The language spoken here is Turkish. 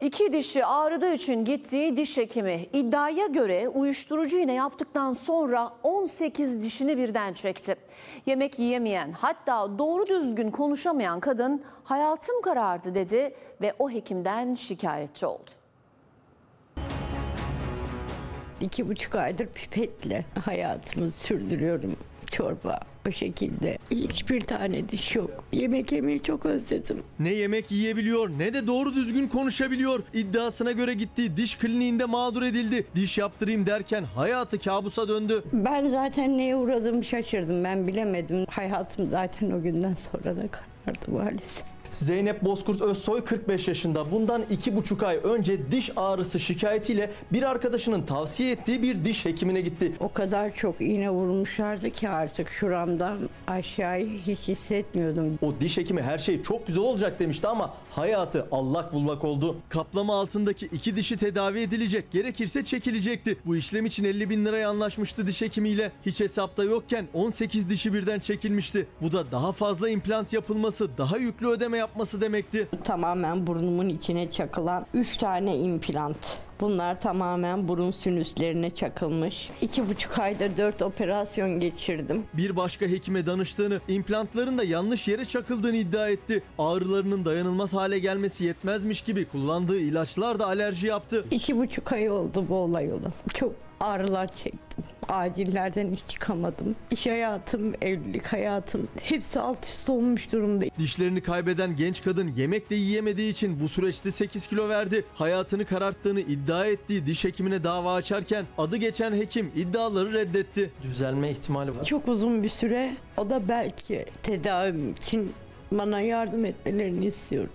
İki dişi ağrıdığı için gittiği diş hekimi iddiaya göre uyuşturucu iğne yaptıktan sonra 18 dişini birden çekti. Yemek yiyemeyen hatta doğru düzgün konuşamayan kadın hayatım karardı dedi ve o hekimden şikayetçi oldu. İki buçuk aydır pipetle hayatımı sürdürüyorum. Çorba o şekilde. Hiçbir tane diş yok. Yemek yemeyi çok özledim. Ne yemek yiyebiliyor ne de doğru düzgün konuşabiliyor. İddiasına göre gittiği diş kliniğinde mağdur edildi. Diş yaptırayım derken hayatı kabusa döndü. Ben zaten neye uğradığımı şaşırdım. Ben bilemedim. Hayatım zaten o günden sonra da karardı maalesef. Zeynep Bozkurt Özsoy 45 yaşında. Bundan 2,5 ay önce diş ağrısı şikayetiyle bir arkadaşının tavsiye ettiği bir diş hekimine gitti. O kadar çok iğne vurmuşlardı ki artık şuramdan aşağıyı hiç hissetmiyordum. O diş hekimi her şey çok güzel olacak demişti ama hayatı allak bullak oldu. Kaplama altındaki iki dişi tedavi edilecek. Gerekirse çekilecekti. Bu işlem için 50 bin liraya anlaşmıştı diş hekimiyle. Hiç hesapta yokken 18 dişi birden çekilmişti. Bu da daha fazla implant yapılması, daha yüklü ödeme yapması demekti. Tamamen burnumun içine çakılan 3 tane implant. Bunlar tamamen burun sinüslerine çakılmış. İki buçuk ayda dört operasyon geçirdim. Bir başka hekime danıştığını, implantların da yanlış yere çakıldığını iddia etti. Ağrılarının dayanılmaz hale gelmesi yetmezmiş gibi kullandığı ilaçlar da alerji yaptı. İki buçuk ay oldu bu olay olan. Çok ağrılar çektim. Acillerden hiç çıkamadım. İş hayatım, evlilik hayatım hepsi alt üst olmuş durumda. Dişlerini kaybeden genç kadın yemek de yiyemediği için bu süreçte 8 kilo verdi. Hayatını kararttığını iddia ettiği diş hekimine dava açarken adı geçen hekim iddiaları reddetti. Düzelme ihtimali var. Çok uzun bir süre o da belki tedavim için bana yardım etmelerini istiyorum.